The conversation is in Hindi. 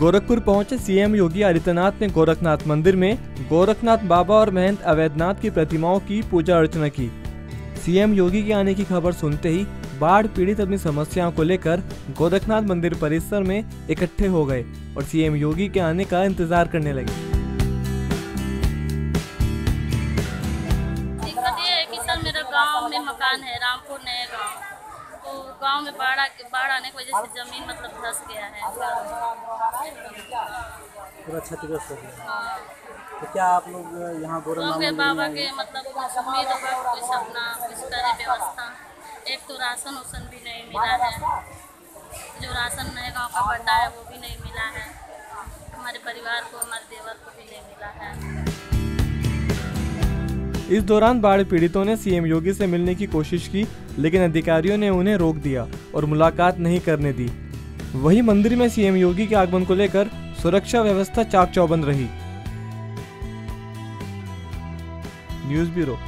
गोरखपुर पहुँचे सीएम योगी आदित्यनाथ ने गोरखनाथ मंदिर में गोरखनाथ बाबा और महंत अवैधनाथ की प्रतिमाओं की पूजा अर्चना की। सीएम योगी के आने की खबर सुनते ही बाढ़ पीड़ित अपनी समस्याओं को लेकर गोरखनाथ मंदिर परिसर में इकट्ठे हो गए और सीएम योगी के आने का इंतज़ार करने लगे। दिक्कत ये है कि सर मेरा गाँव में मकान है, रामपुर गाँव। तो गाँव में बाढ़ बाढ़ आने की वजह से ज़मीन मतलब धस गया है। पूरा क्षतिग्रस्त हो गया। हाँ। तो क्या आप लोग यहाँ तो फिर मंदिर बाबा के मतलब कुछ उम्मीद होगा कुछ अपना कुछ करे व्यवस्था। एक तो राशन उसन भी नहीं मिला है। जो राशन नए गाँव का बटा है वो भी नहीं मिला है। हमारे परिवार को हमारे देवर को इस दौरान बाढ़ पीड़ितों ने सीएम योगी से मिलने की कोशिश की, लेकिन अधिकारियों ने उन्हें रोक दिया और मुलाकात नहीं करने दी। वही मंदिर में सीएम योगी के आगमन को लेकर सुरक्षा व्यवस्था चाक चौबंद रही। News bureau.